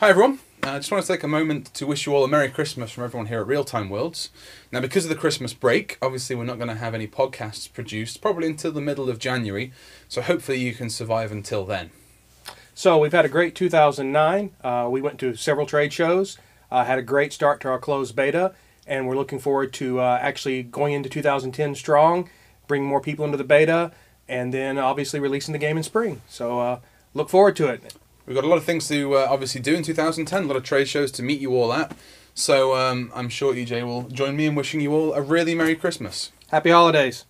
Hi everyone. Uh, I just want to take a moment to wish you all a Merry Christmas from everyone here at Realtime Worlds. Now, because of the Christmas break, obviously we're not going to have any podcasts produced probably until the middle of January. So hopefully you can survive until then. So we've had a great 2009. Uh, we went to several trade shows, uh, had a great start to our closed beta, and we're looking forward to uh, actually going into 2010 strong, bring more people into the beta, and then obviously releasing the game in spring. So uh, look forward to it. We've got a lot of things to uh, obviously do in 2010, a lot of trade shows to meet you all at. So um, I'm sure EJ will join me in wishing you all a really Merry Christmas. Happy holidays.